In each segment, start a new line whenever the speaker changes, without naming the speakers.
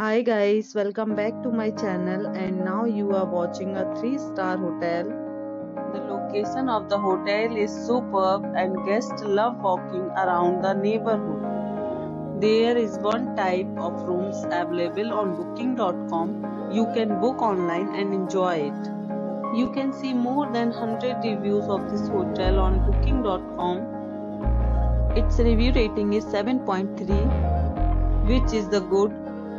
Hi guys, welcome back to my channel and now you are watching a 3 star hotel. The location of the hotel is superb and guests love walking around the neighborhood. There is one type of rooms available on booking.com. You can book online and enjoy it. You can see more than 100 reviews of this hotel on booking.com. Its review rating is 7.3 which is the good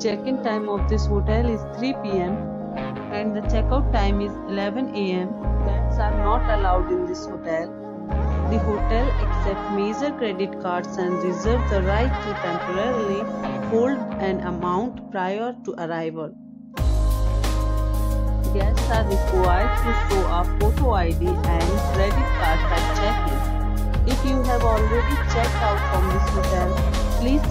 check-in time of this hotel is 3 pm and the checkout time is 11 am. Pets are not allowed in this hotel. The hotel accepts major credit cards and reserves the right to temporarily hold an amount prior to arrival. Guests are required to show a photo ID and credit card at check-in. If you have already checked out from this hotel,